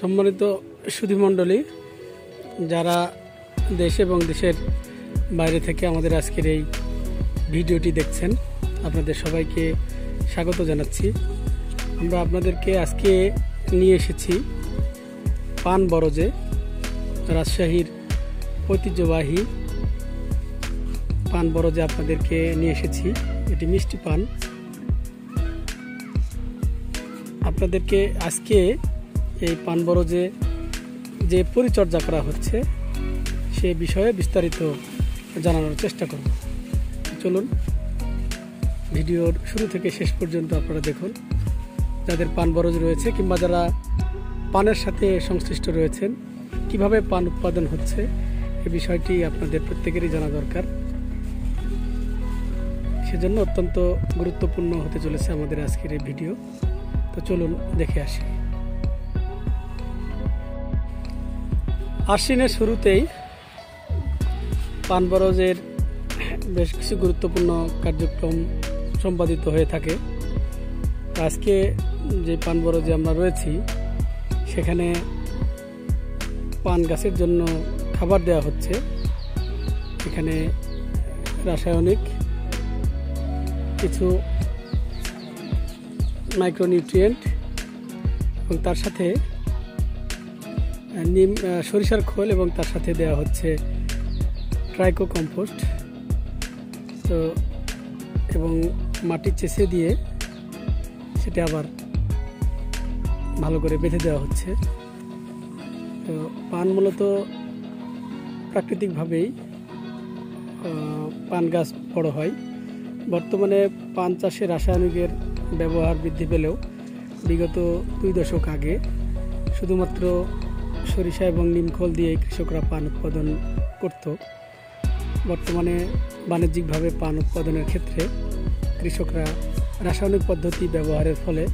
সম্মানিত সুধীমণ্ডলী, যারা দেশ এবং দেশের বাইরে থেকে আমাদের আজকের এই ভিডিওটি দেখছেন, আপনাদের সবাইকে স্বাগত জানাচ্ছি। আমরা আপনাদেরকে আজকে নিয়ে এসেছি পান বরজে, রাজশাহীর ঐতিহ্যবাহী পান বরজে আপনাদেরকে নিয়ে এসেছি। এটি মিষ্টি পান। আপনাদেরকে আজকে এই পান বরজে যে পরিচর্যা করা হচ্ছে, সে বিষয়ে বিস্তারিত জানানোর চেষ্টা করব। চলুন, ভিডিওর শুরু থেকে শেষ পর্যন্ত আপনারা দেখুন। যাদের পান বরজ রয়েছে কিংবা যারা পানের সাথে সংশ্লিষ্ট রয়েছেন, কীভাবে পান উৎপাদন হচ্ছে, এ বিষয়টি আপনাদের প্রত্যেকেরই জানা দরকার। সেজন্য অত্যন্ত গুরুত্বপূর্ণ হতে চলেছে আমাদের আজকের এই ভিডিও। তো চলুন দেখে আসি। আশ্বিনের শুরুতেই পানবরজের বেশ কিছু গুরুত্বপূর্ণ কার্যক্রম সম্পাদিত হয়ে থাকে। আজকে যে পানবরজে আমরা রয়েছি, সেখানে পান গাছের জন্য খাবার দেওয়া হচ্ছে। এখানে রাসায়নিক কিছু মাইক্রোনিউট্রিয়েন্ট এবং তার সাথে নিম সরিষার খোল এবং তার সাথে দেওয়া হচ্ছে ট্রাইকো কম্পোস্ট। তো, এবং মাটি চেষে দিয়ে সেটা আবার ভালো করে বেঁধে দেওয়া হচ্ছে। তো, পান মূলত প্রাকৃতিকভাবেই পান গাছ বড় হয়। বর্তমানে পান চাষে রাসায়নিকের ব্যবহার বৃদ্ধি পেলেও বিগত দুই দশক আগে শুধুমাত্র সরিষা এবং নিমখল দিয়ে কৃষকরা পান উৎপাদন করত। বর্তমানে বাণিজ্যিকভাবে পান উৎপাদনের ক্ষেত্রে কৃষকরা রাসায়নিক পদ্ধতি ব্যবহারের ফলে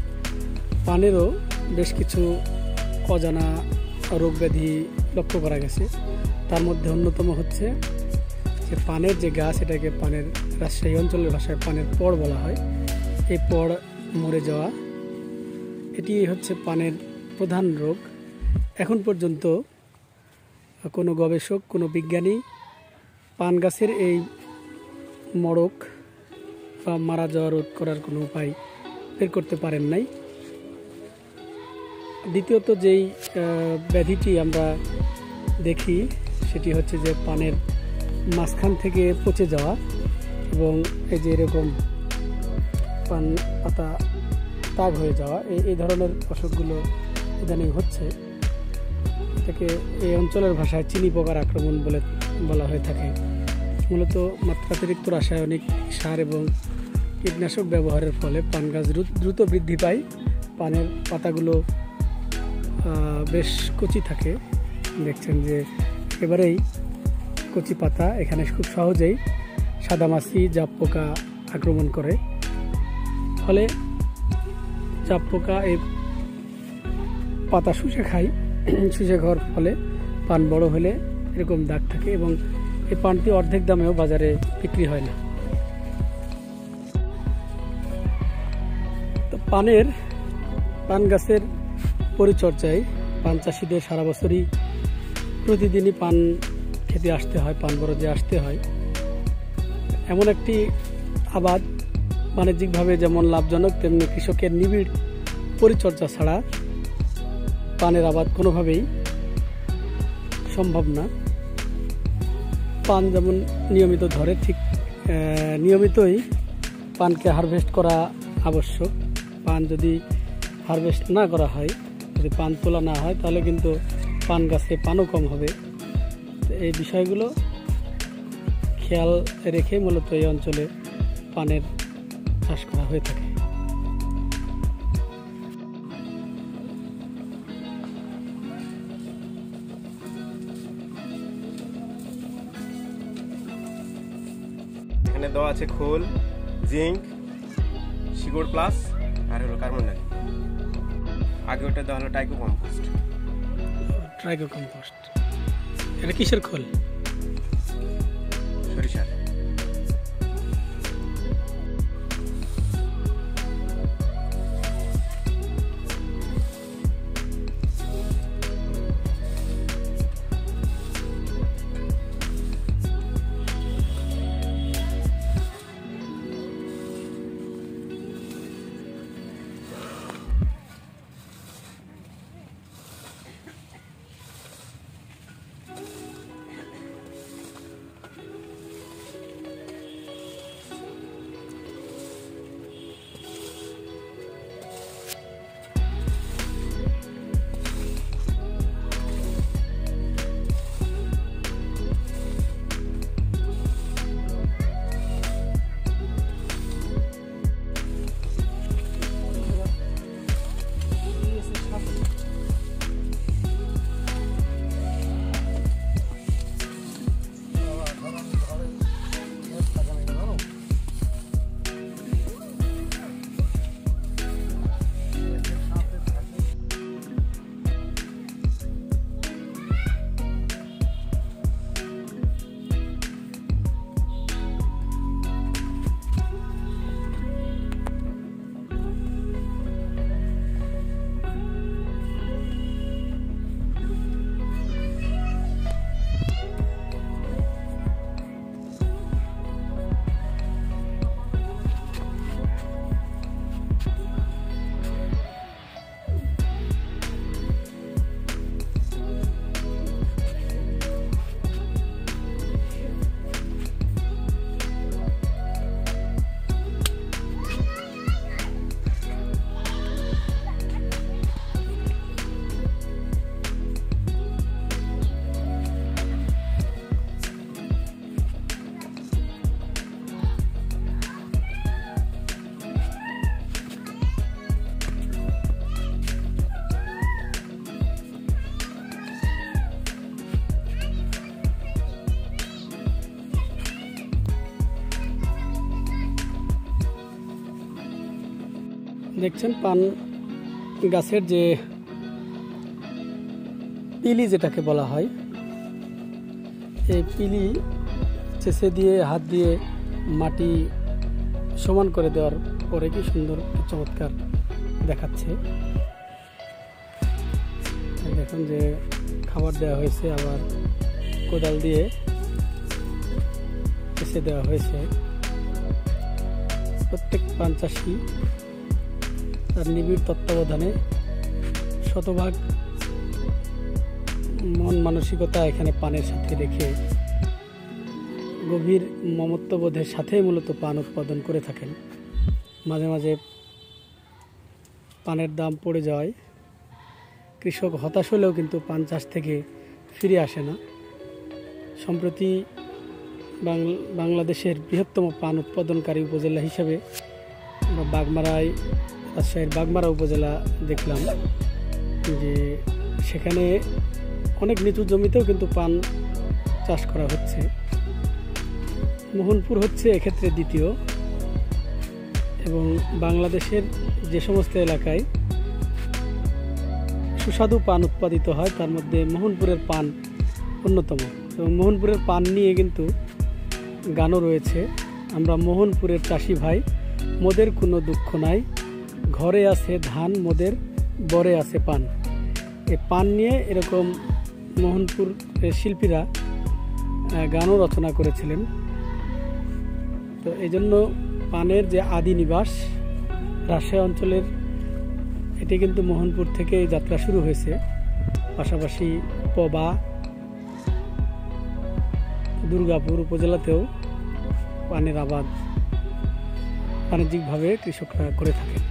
পানেরও বেশ কিছু অজানা রোগ ব্যাধি লক্ষ্য করা গেছে। তার মধ্যে অন্যতম হচ্ছে যে পানের যে গাছ, এটাকে পানের রাজশাহী অঞ্চলের ভাষায় পানের পড় বলা হয়। এই পড় মরে যাওয়া, এটি হচ্ছে পানের প্রধান রোগ। এখন পর্যন্ত কোনো গবেষক, কোনো বিজ্ঞানী পান গাছের এই মড়ক বা মারা যাওয়া রোধ করার কোনো উপায় বের করতে পারেন নাই। দ্বিতীয়ত যেই ব্যাধিটি আমরা দেখি সেটি হচ্ছে যে পানের মাঝখান থেকে পচে যাওয়া এবং এই যে এরকম পান পাতা তাগ হয়ে যাওয়া, এই এই ধরনের অসুখগুলো ইদানিং হচ্ছে। এটাকে এই অঞ্চলের ভাষায় চিনি পোকার আক্রমণ বলে বলা হয়ে থাকে। মূলত মাত্রাতিরিক্ত রাসায়নিক সার এবং কীটনাশক ব্যবহারের ফলে পান গাছ দ্রুত বৃদ্ধি পায়। পানের পাতাগুলো বেশ কচি থাকে। দেখছেন যে একেবারেই কচি পাতা এখানে খুব সহজেই সাদামাছি, জাপ পোকা আক্রমণ করে। ফলে চাপ পোকা এই পাতা শুষে খায়। শুষে খাওয়ার ফলে পান বড় হলে এরকম দাগ থাকে এবং এই পানটি অর্ধেক দামেও বাজারে বিক্রি হয় না। তো পানের, পান গাছের পরিচর্যায় পান চাষিদের সারা বছরই প্রতিদিনই পান খেতে আসতে হয়, পান বরজে আসতে হয়। এমন একটি আবাদ বাণিজ্যিকভাবে যেমন লাভজনক, তেমনি কৃষকের নিবিড় পরিচর্যা ছাড়া পানের আবাদ কোনোভাবেই সম্ভব না। পান যেমন নিয়মিত ধরে, ঠিক নিয়মিতই পানকে হারভেস্ট করা আবশ্যক। পান যদি হারভেস্ট না করা হয়, যদি পান তোলা না হয়, তাহলে কিন্তু পান গাছে পানও কম হবে। এই বিষয়গুলো খেয়াল রেখে মূলত এই অঞ্চলে পানের চাষ করা হয়ে থাকে। এখানে দেওয়া আছে খোল জিঙ্ক শিকড় প্লাস আর হলো কার্বন ডাই। আগে ওটা দেওয়া হলো টাইকো কম্পোস্ট ট্রাইকো কম্পোস্ট এটা কিসের খোল? সরিষার। দেখছেন পান গাছের যে পিলি যেটাকে বলা হয়, এই পিলি চেষে দিয়ে, হাত দিয়ে মাটি সমান করে দেওয়ার পরে কি সুন্দর, চমৎকার দেখাচ্ছে। দেখুন যে খাবার দেওয়া হয়েছে, আবার কোদাল দিয়ে চেষে দেওয়া হয়েছে। প্রত্যেক পান চাষি তার নিবিড় তত্ত্বাবধানে শতভাগ মন মানসিকতা এখানে পানের সাথে রেখে গভীর মমত্ববোধের সাথেই মূলত পান উৎপাদন করে থাকেন। মাঝে মাঝে পানের দাম পড়ে যাওয়ায় কৃষক হতাশ হলেও কিন্তু পান চাষ থেকে ফিরে আসে না। সম্প্রতি বাংল- বাংলাদেশের বৃহত্তম পান উৎপাদনকারী উপজেলা হিসাবে বাগমারায় রাজশাহীর বাগমারা উপজেলা দেখলাম যে সেখানে অনেক নিচু জমিতেও কিন্তু পান চাষ করা হচ্ছে। মোহনপুর হচ্ছে এক্ষেত্রে দ্বিতীয় এবং বাংলাদেশের যে সমস্ত এলাকায় সুস্বাদু পান উৎপাদিত হয়, তার মধ্যে মোহনপুরের পান অন্যতম। এবং মোহনপুরের পান নিয়ে কিন্তু গানও রয়েছে। আমরা মোহনপুরের চাষি ভাই, মোদের কোনো দুঃখ নাই। ঘরে আছে ধান, মোদের বরে আছে পান। এই পান নিয়ে এরকম মোহনপুর শিল্পীরা গানও রচনা করেছিলেন। তো এই জন্য পানের যে আদি নিবাস, রাজশাহী অঞ্চলের, এটি কিন্তু মোহনপুর থেকে যাত্রা শুরু হয়েছে। পাশাপাশি পবা, দুর্গাপুর উপজেলাতেও পানের আবাদ বাণিজ্যিকভাবে কৃষকরা করে থাকেন।